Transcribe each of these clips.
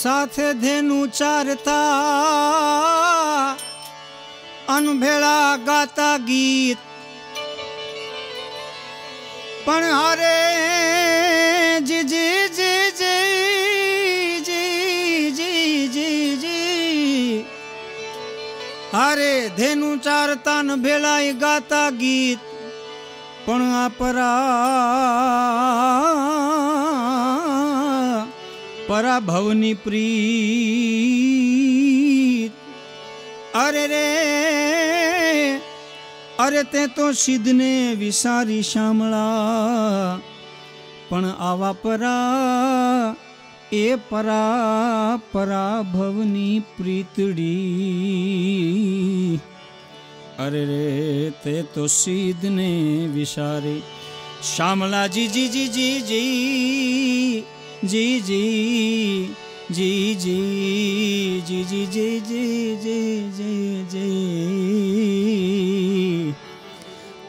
સાથે ધેનુ ચારતા અનભેળા ગાતા ગીત પણ હારે જીજી જીજી જીજી જીજી હારે ધેનુ ચારતા ન ભેળાઈ ગાતા ગીત પણ આપરા પરા પરાભવની પ્રીત અરે રે અરે તે તો સિદ્ધને વિસારી શામળા પણ આવા પરા એ પરા પરાભવની પ્રીતડી અરે રે તે તો સિદ્ધને વિસારી શામળાજી જી જી જી જી જી જી જી જી જી જી જી જી જી જી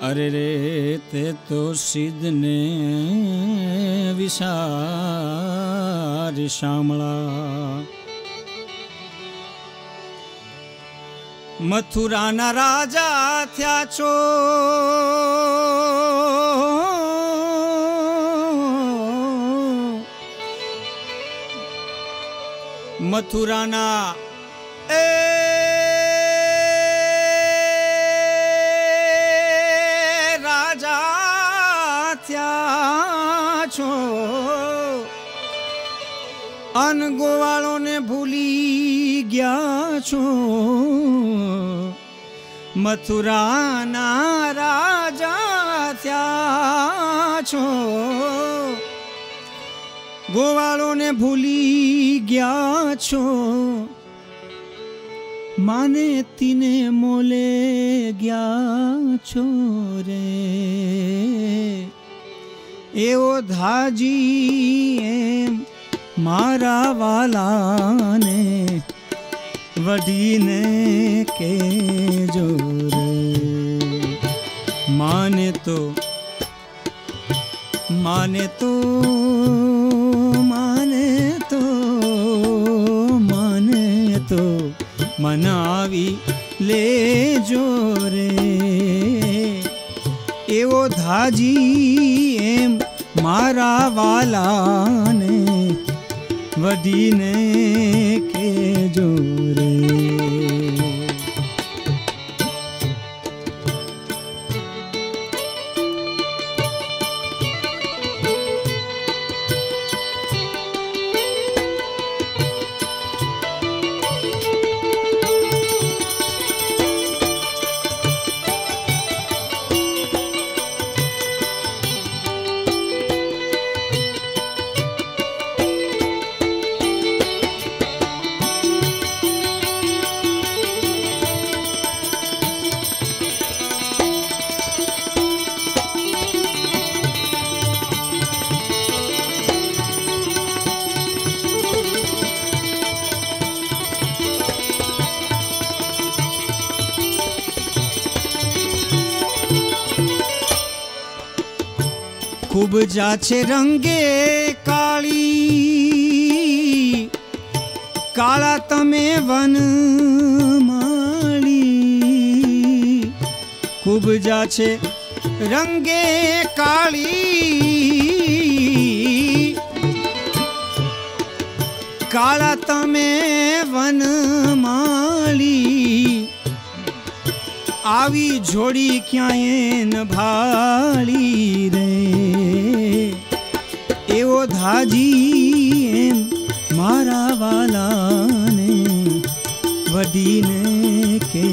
અરે રે તે તો સિદ્ધને વિસારી શામળા મથુરાના રાજા થયા છો મથુરાના એ રાજા થયા છો. અન ગોવાળોને ભૂલી ગયા છો. મથુરાના રાજા થયા છો. ગોવાળોને ભૂલી ગયા છો માને તીને મોલે ગયા છો રે એવો ધાજી એમ મારા વાલાને વઢીને કે રે માને તો માને તો મનાવી લેજો રે. એવો ધાજી એમ મારા વાલાને વઢીને ખૂબ જાછે રંગે કાળી કાળા તમે વન માળી ખૂબ જાછે રંગે કાળી કાળા તમે વન માળી આવી જોડી ક્યાંય ન ભાળી રે. એવો ધાજી એમ મારા વાલાને કે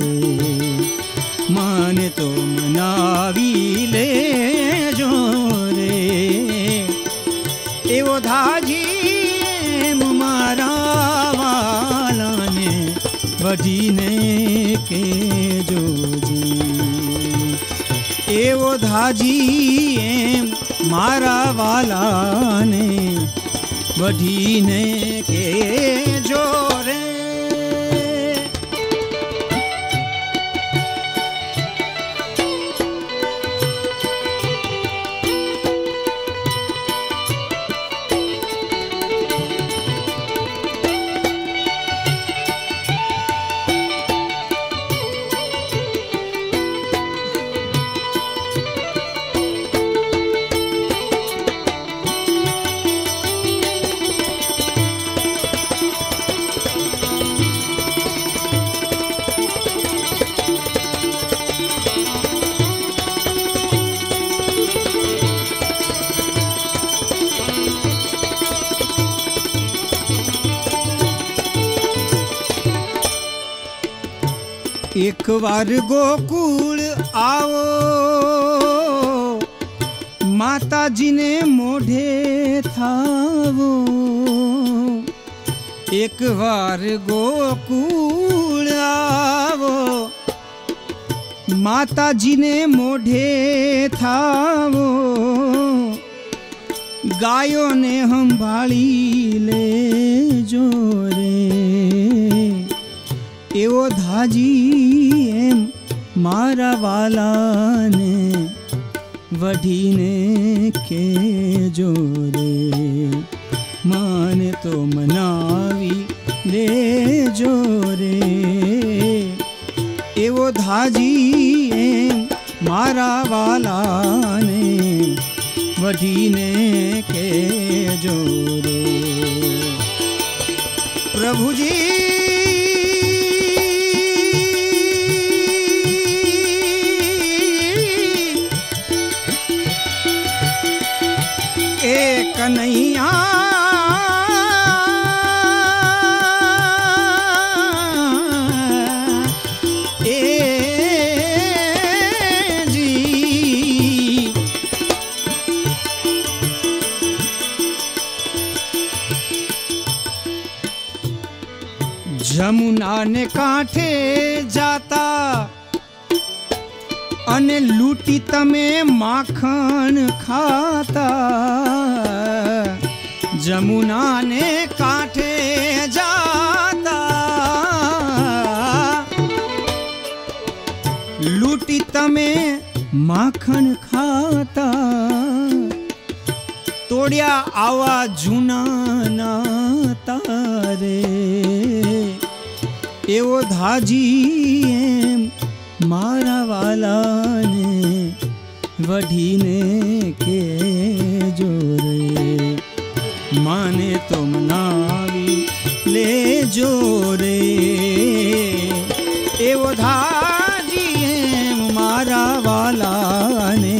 રે. માને તો મનાવી લેજો રે. એવો ધાજી વઢીને કે જોજી. એવો ધાજી એમ મારા વાલાને વઢીને કે જો एक बार गोकुल आओ। माता जी ने मोढ़े था वो एक बार गोकुल आओ। माता जी ने मोढ़े था वो गायों ने हम भाड़ी ले जोरे एवो धाजी मारा वाला ने वढीने के जोरे। मान तो मनावी रे जोरे। एवो धाजी एम मारा वाला ने वढीने के जोरे। प्रभु जी कन्हैया जमुना ने कांठे जाता અને લૂંટી તમે માખણ ખાતા જમુનાને કાંઠે જાતા લૂંટી તમે માખણ ખાતા તોડ્યા આવા જૂના ના તારે એવો ધાજી એમ મારા વાલાને, વઢીને કે રે. માને તો મનાવી લેજો રે. એવો ધાજી એમ મારા વાલાને,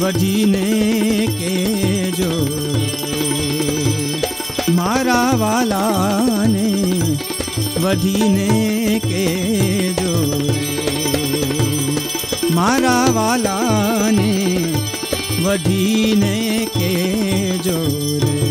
વઢીને કેજો મારા વાલાને, વઢીને मारा वाला ने वढीने के जोरे।